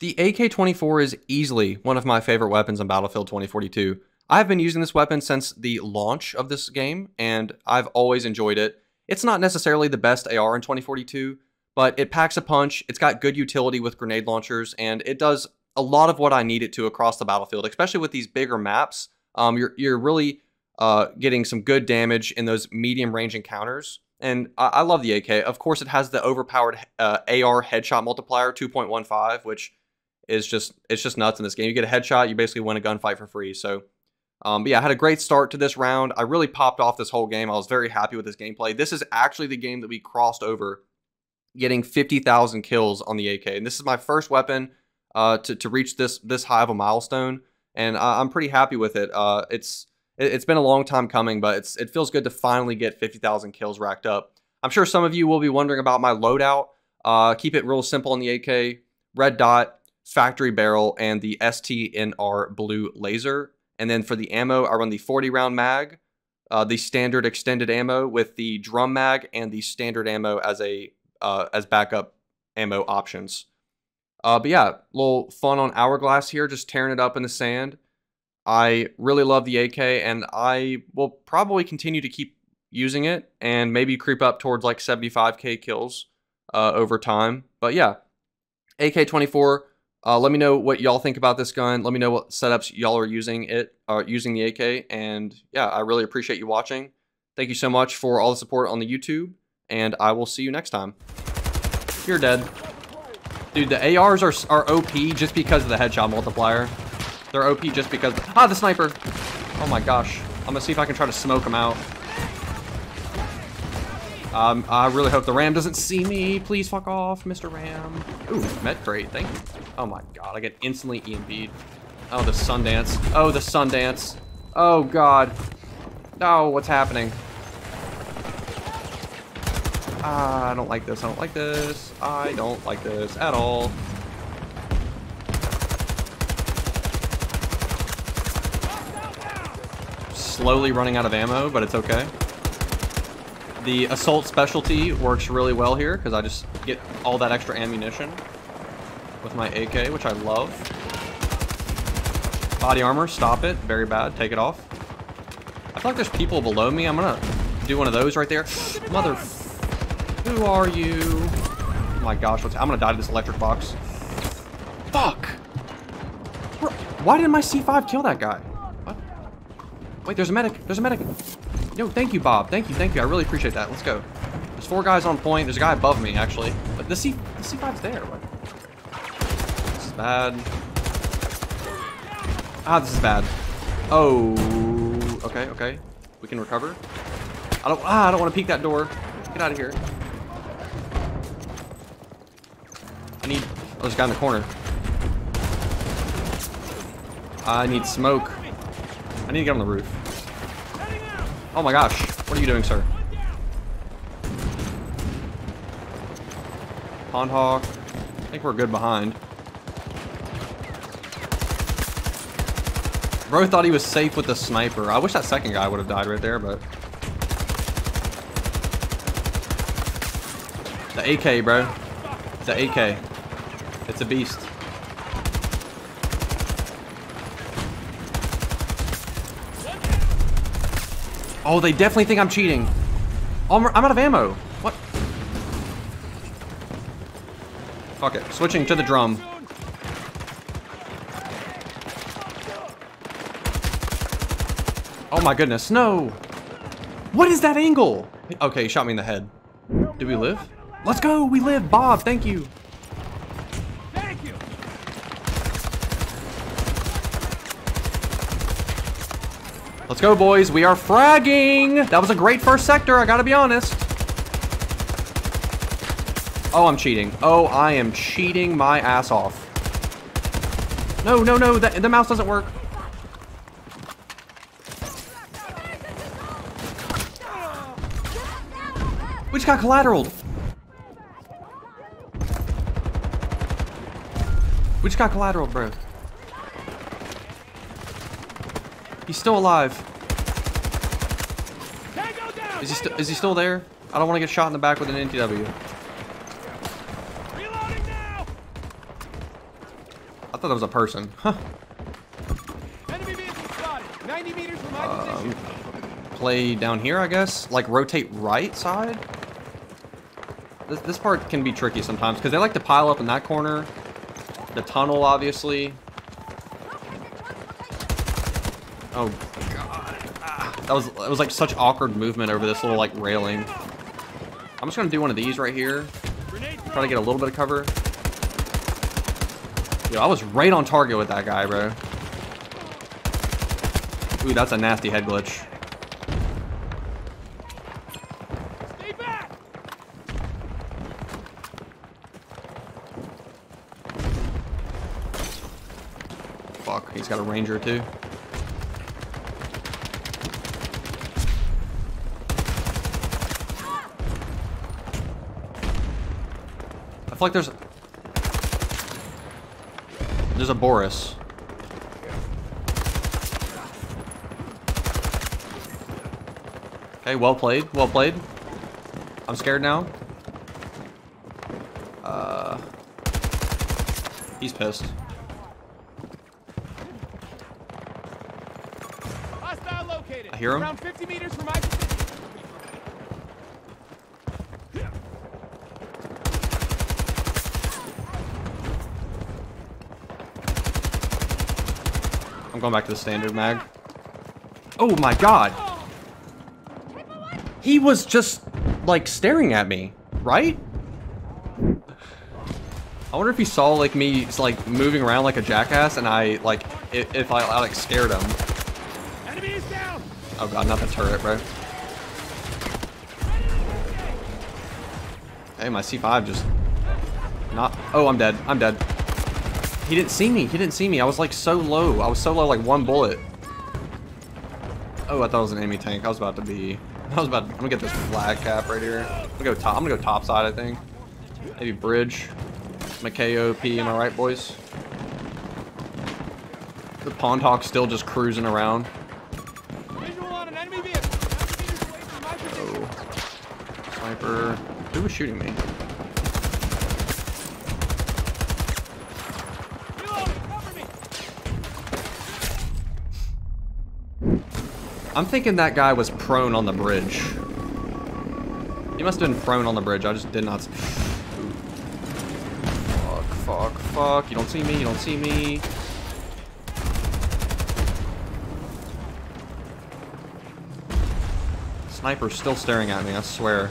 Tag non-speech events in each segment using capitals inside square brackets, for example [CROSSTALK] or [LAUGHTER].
The AK-24 is easily one of my favorite weapons in Battlefield 2042. I've been using this weapon since the launch of this game, and I've always enjoyed it. It's not necessarily the best AR in 2042, but it packs a punch, it's got good utility with grenade launchers, and it does a lot of what I need it to across the battlefield, especially with these bigger maps. Um, you're, you're really uh, getting some good damage in those medium range encounters. And I, love the AK. Of course, it has the overpowered uh, AR headshot multiplier 2.15, which is just it's just nuts in this game. You get a headshot, you basically win a gunfight for free. So, um, yeah, I had a great start to this round. I really popped off this whole game. I was very happy with this gameplay. This is actually the game that we crossed over, getting 50,000 kills on the AK. And this is my first weapon uh, to to reach this this high of a milestone, and I, am pretty happy with it. Uh, it's it, has been a long time coming, but it's it feels good to finally get 50,000 kills racked up. I'm sure some of you will be wondering about my loadout. Uh, keep it real simple on the AK. Red dot, factory barrel, and the STNR blue laser. And then for the ammo, I run the 40 round mag, uh, the standard extended ammo with the drum mag, and the standard ammo as a uh, as backup ammo options. Uh, but yeah, little fun on Hourglass here, just tearing it up in the sand. I really love the AK, and I will probably continue to keep using it and maybe creep up towards like 75k kills uh, over time. But yeah, AK-24 uh, let me know what y'all think about this gun. Let me know what setups y'all are using it, uh, using the AK. And yeah, I really appreciate you watching. Thank you so much for all the support on the YouTube, and I will see you next time. You're dead. Dude, the ARs are, are OP just because of the headshot multiplier. They're OP just because... Ah, the sniper! Oh my gosh. I'm gonna see if I can try to smoke him out. Um, I really hope the Ram doesn't see me. Please fuck off, Mr. Ram. Ooh, med crate. Thank you. Oh my god, I get instantly EMP'd. Oh, the Sundance. Oh, the Sundance. Oh god. Oh, what's happening? I don't like this. I don't like this. I don't like this at all. Slowly running out of ammo, but it's okay. The assault specialty works really well here because I just get all that extra ammunition with my AK, which I love. Body armor, stop it. Very bad. Take it off. I feel like there's people below me. I'm gonna do one of those right there. Mother... Who are you? Oh my gosh, what's... I'm gonna die to this electric box. Fuck! Why didn't my C5 kill that guy? What? Wait, there's a medic. There's a medic. Yo, thank you, Bob. Thank you, thank you. I really appreciate that. Let's go. There's four guys on point. There's a guy above me, actually. But the C the C5's there. What? This is bad. Ah, this is bad. Oh, okay, okay. We can recover. I don't. Ah, I don't want to peek that door. Get out of here. I need. Oh, there's a guy in the corner. I need smoke. I need to get on the roof. Oh my gosh. What are you doing, sir? Pond Hawk. I think we're good behind. Bro thought he was safe with the sniper. I wish that second guy would have died right there, but... The AK, bro. The AK. It's a beast. Oh, they definitely think I'm cheating. Oh, I'm, I'm out of ammo. What? Fuck it. Switching to the drum. Oh my goodness, no! What is that angle? Okay, he shot me in the head. Do we live? Let's go, we live! Bob, thank you! Let's go, boys. We are fragging. That was a great first sector, I gotta be honest. Oh, I'm cheating. Oh, I am cheating my ass off. No, no, no. The, the mouse doesn't work. We just got collateraled. We just got collateral, bro. He's still alive. Is he, st is he still there? I don't want to get shot in the back with an NTW. I thought that was a person. [LAUGHS] Huh. Enemy vehicle spotted. 90 meters from my Um, position. play down here, I guess. Like rotate right side. This, this part can be tricky sometimes because they like to pile up in that corner. The tunnel, obviously. Oh god, Ah, that was that was like such awkward movement over this little like railing. I'm just gonna do one of these right here. Try to get a little bit of cover. Yo, I was right on target with that guy, bro. Ooh, that's a nasty head glitch. Stay back. Fuck, he's got a ranger too. Feel like there's there's a Boris. Okay, well played, well played. I'm scared now. Uh, he's pissed. I hear him. Around 50 meters from I'm going back to the standard mag. Oh my god! He was just, like, staring at me, right? I wonder if he saw, like, me, like, moving around like a jackass, and I, like, if, if I, I, like, scared him. Enemy is down. Oh god, not the turret, bro. Hey, my C5 just... Not... Oh, I'm dead. I'm dead. He didn't see me. He didn't see me. I was, like, so low. I was so low, like, one bullet. Oh, I thought it was an enemy tank. I was about to be... [LAUGHS] I was about... I'm gonna get this flag cap right here. I'm gonna go top. I'm gonna go top side, I think. Maybe bridge. MKOP, am I right, boys? The Pond Hawk's still just cruising around. Visual on an enemy vehicle. 90 meters away from my position. Oh. Sniper. Who was shooting me? Reloading. Cover me. I'm thinking that guy was prone on the bridge. He must have been prone on the bridge. I just did not. Fuck, fuck, fuck. You don't see me. You don't see me. Sniper's still staring at me, I swear.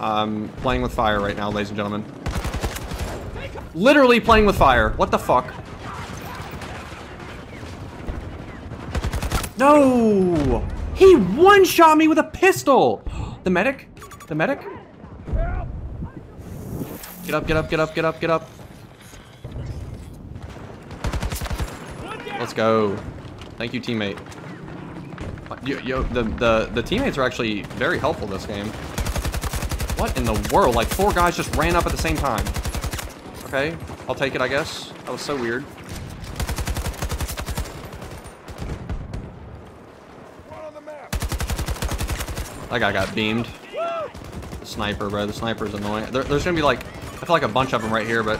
I'm playing with fire right now, ladies and gentlemen. Literally playing with fire. What the fuck? No! He one-shot me with a pistol! The medic? The medic? Get up, get up, get up, get up, get up. Let's go. Thank you, teammate. Yo, yo, the, the, the teammates are actually very helpful this game. What in the world? Like, four guys just ran up at the same time. Okay, I'll take it, I guess. That was so weird. That guy got beamed. The sniper, bro. The sniper's annoying. There, there's gonna be like, I feel like a bunch of them right here, but.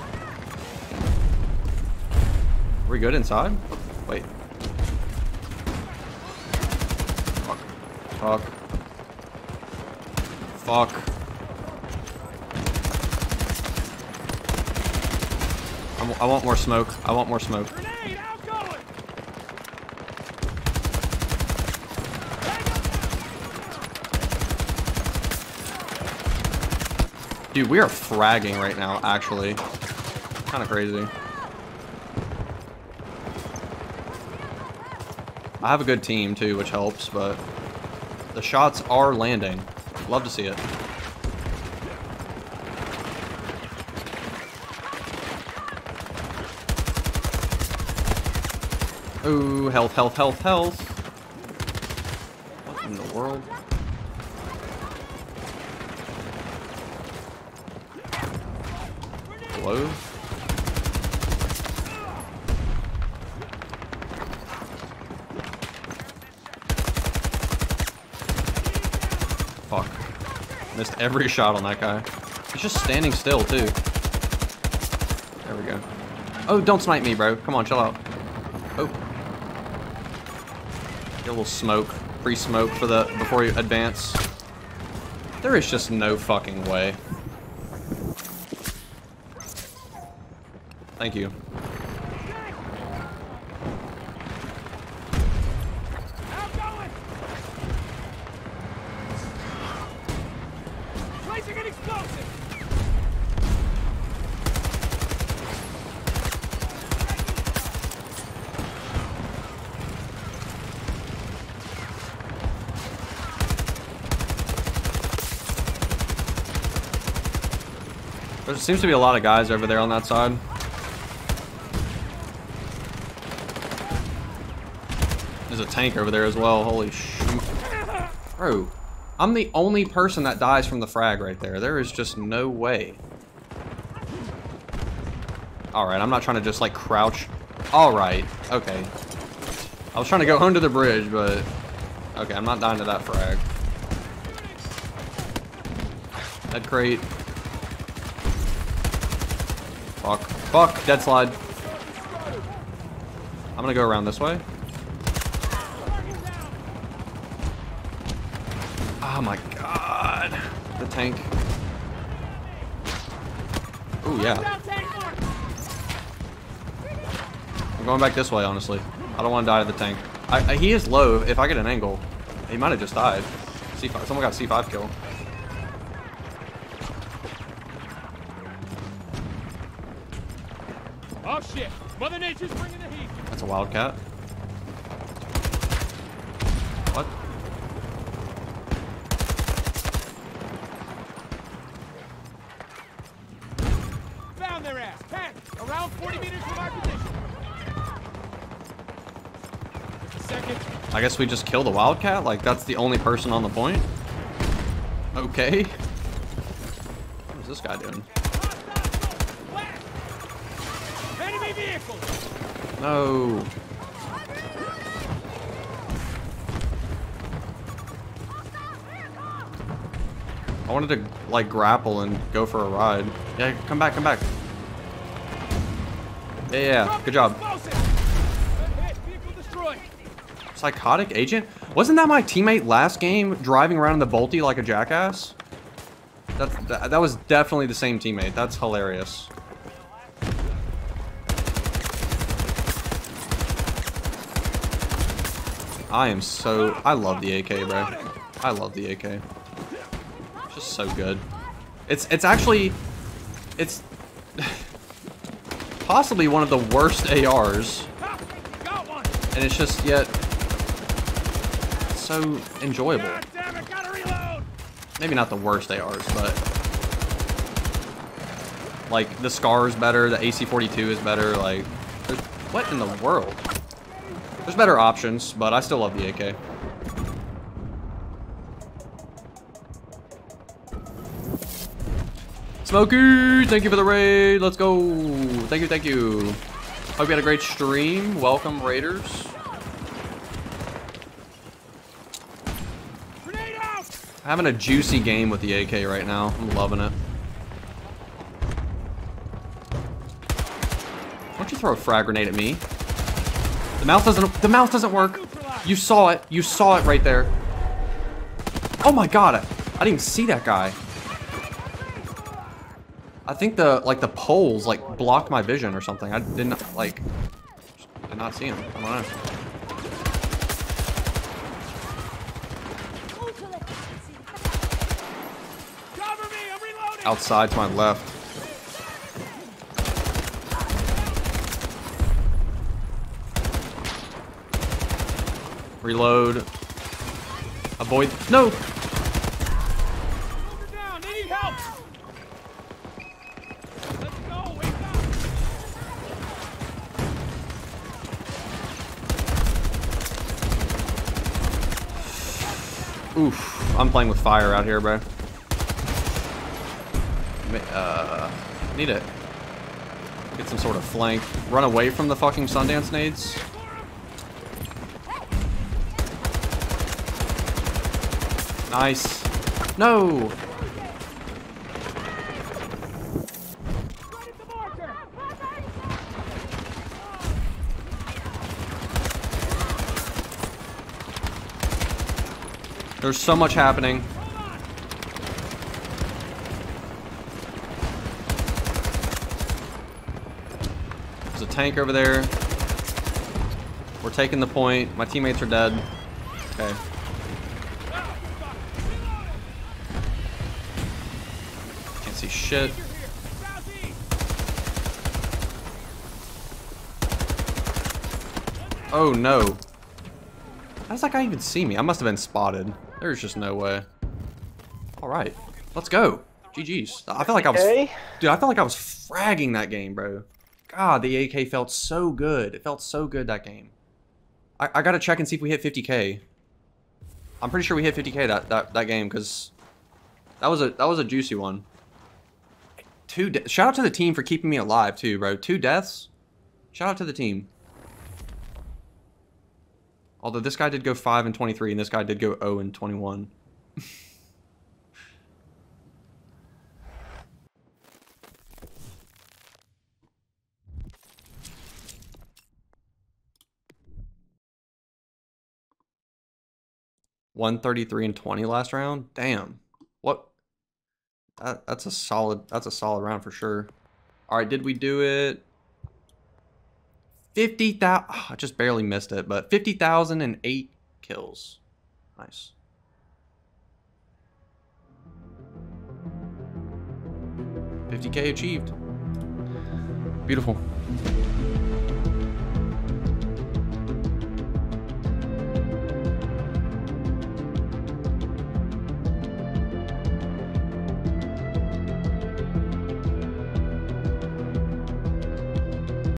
Are we good inside? Wait. Fuck. Fuck. Fuck. I want more smoke. I want more smoke. Grenade outgoing. Dude, we are fragging right now, actually. Kind of crazy. I have a good team, too, which helps, but the shots are landing. Love to see it. Ooh, health, health, health, health. What in the world? Hello? Fuck. Missed every shot on that guy. He's just standing still, too. There we go. Oh, don't snipe me, bro. Come on, chill out. Oh. Get a little smoke. Free smoke for the before you advance. There is just no fucking way. Thank you. There seems to be a lot of guys over there on that side. There's a tank over there as well. Holy sh... Bro, I'm the only person that dies from the frag right there. There is just no way. Alright, I'm not trying to just like crouch. Alright, okay. I was trying to go under the bridge, but... Okay, I'm not dying to that frag. Head crate. Fuck. Fuck. Dead slide. I'm gonna go around this way. Oh my god. The tank. Oh yeah. Down tank mark! I'm going back this way, honestly. I don't want to die to the tank. I, I, he is low. If I get an angle, he might have just died. C5. Someone got C5 kill. Oh shit! Mother Nature's bringing the heat! That's a wildcat. What? Found their ass! Tank! Around 40 meters from our position! Just a second. I guess we just kill the wildcat? Like, that's the only person on the point? Okay. What is this guy doing? No. I wanted to, like, grapple and go for a ride. Yeah, come back, come back. Yeah, yeah, good job. Psychotic agent? Wasn't that my teammate last game driving around in the Bolte like a jackass? That's, that, that was definitely the same teammate. That's hilarious. I am so... I love the AK, bro. I love the AK. It's just so good. It's, it's actually... It's... [LAUGHS] possibly one of the worst ARs. And it's just yet so enjoyable. Maybe not the worst ARs, but like the Scar is better, the AC-42 is better. Like, what in the world? There's better options, but I still love the AK. Smokey, thank you for the raid. Let's go. Thank you, thank you. Hope you had a great stream. Welcome, Raiders. Grenade out! Having a juicy game with the AK right now. I'm loving it. Why don't you throw a frag grenade at me? The mouth doesn't the mouth doesn't work. You saw it. You saw it right there. Oh my god. I, I didn't even see that guy. I think the like the poles like blocked my vision or something. I didn't like did not see him. I don't know. Cover me! I'm reloading! Outside to my left. Reload. Avoid. No! Oof. I'm playing with fire out here, bro. Uh, need to get some sort of flank. Run away from the fucking Sundance nades. Nice. No! There's so much happening. Tank over there. We're taking the point. My teammates are dead. Okay. Can't see shit. Oh no. How does that guy even see me? I must have been spotted. There's just no way. Alright. Let's go. GG's. I felt like I was... Dude, I felt like I was fragging that game, bro. God, the AK felt so good. It felt so good, that game. I, I gotta check and see if we hit 50k. I'm pretty sure we hit 50k that, that, that game, because... That was a that was a juicy one. Two shout out to the team for keeping me alive too, bro. Two deaths. Shout out to the team. Although this guy did go 5 and 23 and this guy did go 0 and 21. [LAUGHS] One thirty-three and twenty last round. Damn, what? That, that's a solid. That's a solid round for sure. All right, did we do it? 50,000. Ah, I just barely missed it, but 50,008 kills. Nice. Fifty K achieved. Beautiful.